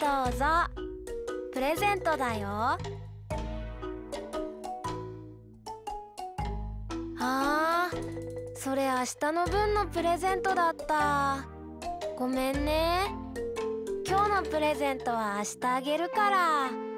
どうぞ。プレゼントだよ。あーそれ明日の分のプレゼントだった。ごめんね。今日のプレゼントは明日あげるから。